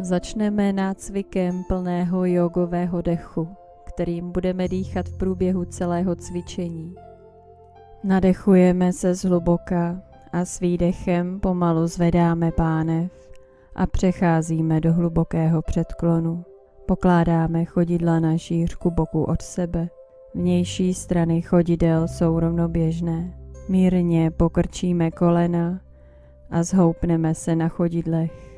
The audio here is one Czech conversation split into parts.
Začneme nácvikem plného jogového dechu, kterým budeme dýchat v průběhu celého cvičení. Nadechujeme se zhluboka a s výdechem pomalu zvedáme pánev a přecházíme do hlubokého předklonu. Pokládáme chodidla na šířku boku od sebe. Vnější strany chodidel jsou rovnoběžné. Mírně pokrčíme kolena a zhoupneme se na chodidlech.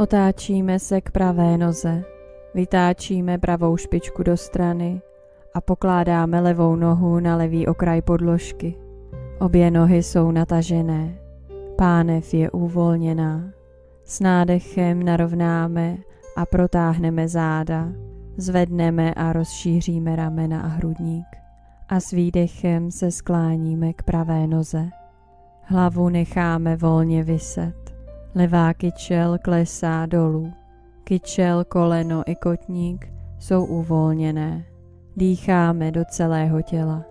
Otáčíme se k pravé noze, vytáčíme pravou špičku do strany a pokládáme levou nohu na levý okraj podložky. Obě nohy jsou natažené, pánev je uvolněná. S nádechem narovnáme a protáhneme záda, zvedneme a rozšíříme ramena a hrudník a s výdechem se skláníme k pravé noze. Hlavu necháme volně vyset. Levá kyčel klesá dolů. Kyčel, koleno i kotník jsou uvolněné. Dýcháme do celého těla.